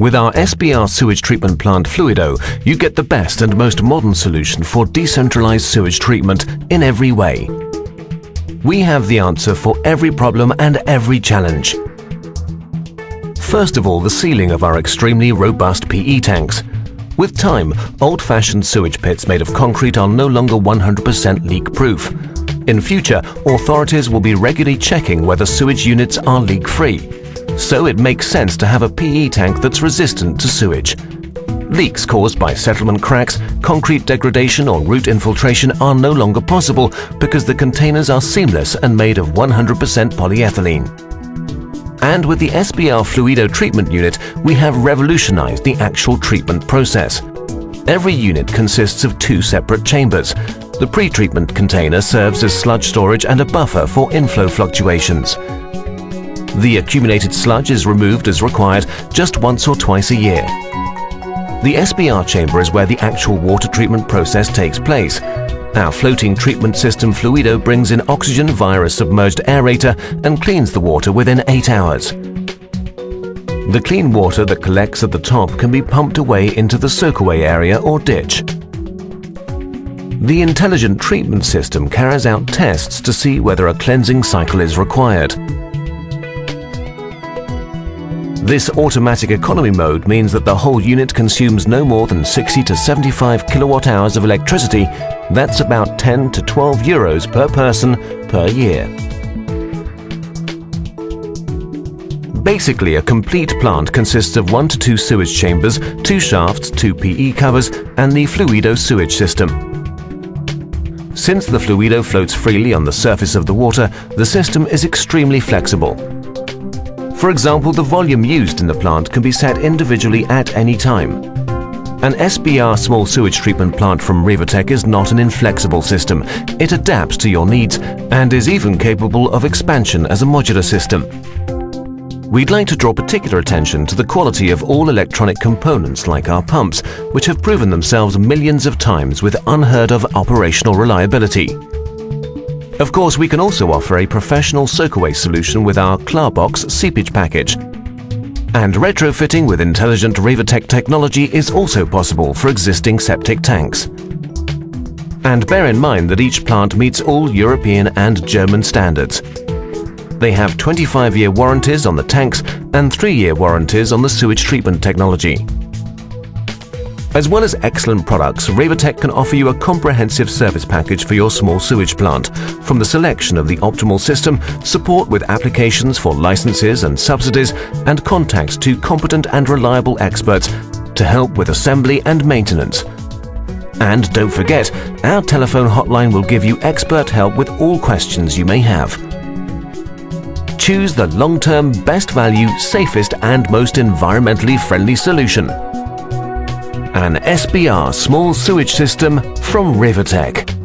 With our SBR sewage treatment plant Fluido, you get the best and most modern solution for decentralized sewage treatment in every way. We have the answer for every problem and every challenge. First of all, the sealing of our extremely robust PE tanks. With time, old-fashioned sewage pits made of concrete are no longer 100% leak-proof. In future, authorities will be regularly checking whether sewage units are leak-free so it makes sense to have a PE tank that's resistant to sewage. Leaks caused by settlement cracks, concrete degradation or root infiltration are no longer possible because the containers are seamless and made of 100% polyethylene. And with the SBR Fluido treatment unit, we have revolutionized the actual treatment process. Every unit consists of two separate chambers. The pre-treatment container serves as sludge storage and a buffer for inflow fluctuations. The accumulated sludge is removed as required just once or twice a year. The SBR chamber is where the actual water treatment process takes place. Our floating treatment system Fluido brings in oxygen via a submerged aerator and cleans the water within 8 hours. The clean water that collects at the top can be pumped away into the soakaway area or ditch. The intelligent treatment system carries out tests to see whether a cleansing cycle is required. This automatic economy mode means that the whole unit consumes no more than 60 to 75 kilowatt hours of electricity. That's about 10 to 12 euros per person per year. Basically, a complete plant consists of one to two sewage chambers, two shafts, two PE covers, and the Fluido sewage system. Since the Fluido floats freely on the surface of the water, the system is extremely flexible. For example, the volume used in the plant can be set individually at any time. An SBR small sewage treatment plant from Rewatec is not an inflexible system. It adapts to your needs and is even capable of expansion as a modular system. We'd like to draw particular attention to the quality of all electronic components like our pumps, which have proven themselves millions of times with unheard of operational reliability. Of course, we can also offer a professional soakaway solution with our Clarbox seepage package. And retrofitting with intelligent Rewatec technology is also possible for existing septic tanks. And bear in mind that each plant meets all European and German standards. They have 25-year warranties on the tanks and 3-year warranties on the sewage treatment technology. As well as excellent products, Rewatec can offer you a comprehensive service package for your small sewage plant, from the selection of the optimal system, support with applications for licenses and subsidies, and contacts to competent and reliable experts to help with assembly and maintenance. And don't forget, our telephone hotline will give you expert help with all questions you may have. Choose the long-term, best value, safest and most environmentally friendly solution an SBR small sewage system from Rewatec.